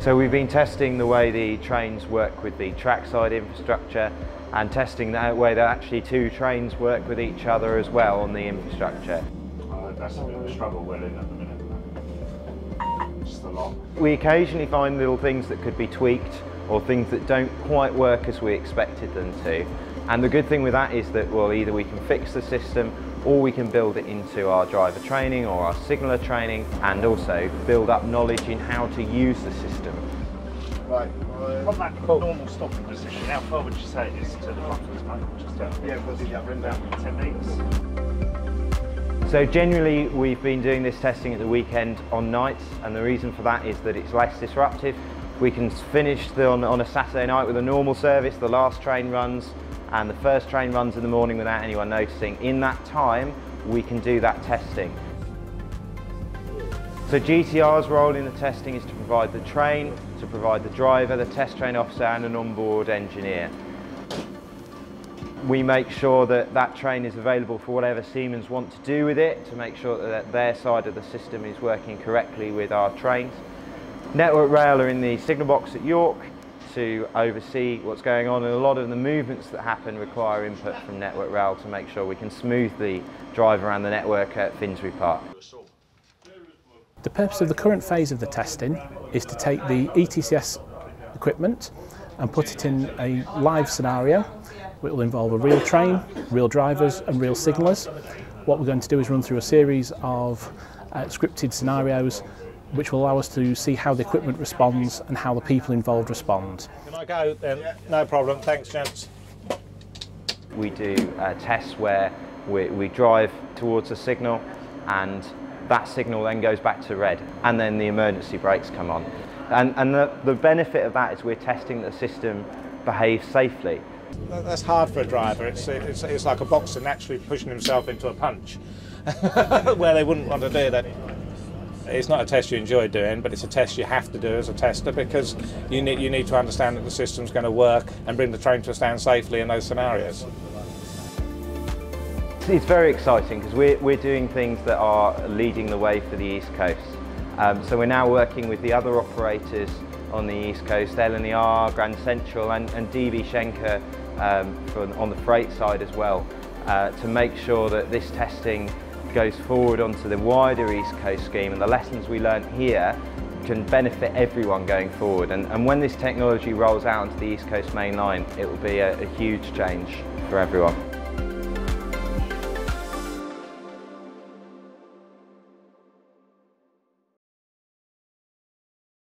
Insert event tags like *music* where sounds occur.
So we've been testing the way the trains work with the trackside infrastructure and testing the way that actually two trains work with each other as well on the infrastructure. Uh, that's a bit of a struggle welding at the minute. Just a lot. We occasionally find little things that could be tweaked or things that don't quite work as we expected them to. And the good thing with that is that, well, either we can fix the system or we can build it into our driver training or our signaller training and also build up knowledge in how to use the system. Right. From that normal stopping position, how far would you say it is to the front of the smoke? Just down Yeah, because the other end about 10 metres. So generally we've been doing this testing at the weekend on nights and the reason for that is that it's less disruptive. We can finish the, on, on a Saturday night with a normal service, the last train runs and the first train runs in the morning without anyone noticing. In that time we can do that testing. So GTR's role in the testing is to provide the train, to provide the driver, the test train officer and an onboard engineer. We make sure that that train is available for whatever Siemens want to do with it to make sure that their side of the system is working correctly with our trains. Network Rail are in the signal box at York to oversee what's going on and a lot of the movements that happen require input from Network Rail to make sure we can smooth the drive around the network at Finsbury Park. The purpose of the current phase of the testing is to take the ETCS equipment and put it in a live scenario which will involve a real train, real drivers and real signallers. What we're going to do is run through a series of uh, scripted scenarios which will allow us to see how the equipment responds and how the people involved respond. Can I go then? No problem. Thanks, gents. We do uh, tests where we, we drive towards a signal and that signal then goes back to red and then the emergency brakes come on. And, and the, the benefit of that is we're testing that the system behaves safely. That's hard for a driver. It's, it's, it's like a boxer naturally pushing himself into a punch *laughs* where they wouldn't want to do that. It's not a test you enjoy doing, but it's a test you have to do as a tester because you need, you need to understand that the system's going to work and bring the train to a stand safely in those scenarios. It's very exciting because we're, we're doing things that are leading the way for the East Coast. Um, so we're now working with the other operators on the East Coast, LNER, Grand Central and, and DB Schenker um, for, on the freight side as well, uh, to make sure that this testing goes forward onto the wider East Coast scheme and the lessons we learned here can benefit everyone going forward. And, and when this technology rolls out onto the East Coast main line, it will be a, a huge change for everyone.